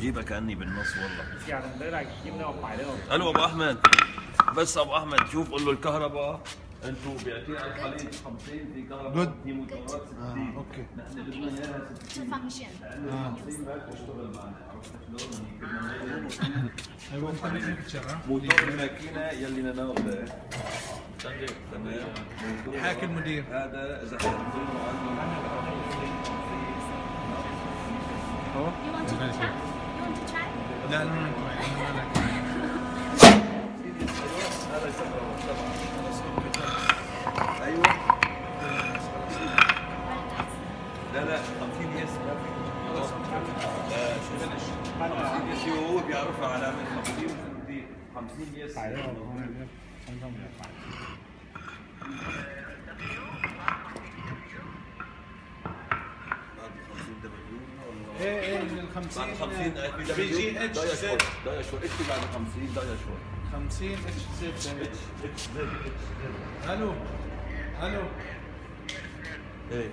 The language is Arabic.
جيبك كأني بالنص والله. ألو أبو أحمد. بس أبو أحمد شوف قول له الكهرباء. أنتم بيعطينا الخليج 50 في كهرباء. في موتورات 60 آه أوكي. نحن بدنا اياها 60 فانكشن آه. 50 ما تشتغل معنا. عرفت شلون؟ كنا أيوه انت اللي بتشتغل موتور الماكينة يلي ناخذه تمام. موتور حاكي المدير. هذا إذا want to try? لا لا لا. لا لا 50 يس ما في. لا شوف. 50 يس وهو بيعرفها على من 50 ودي 50 اس إيه إيه من ال 50 بعد 50 بي جي إتش زد. ده يشور إتش بعد 50 ده يشور 50 إتش زد. إتش زد ألو ألو إيه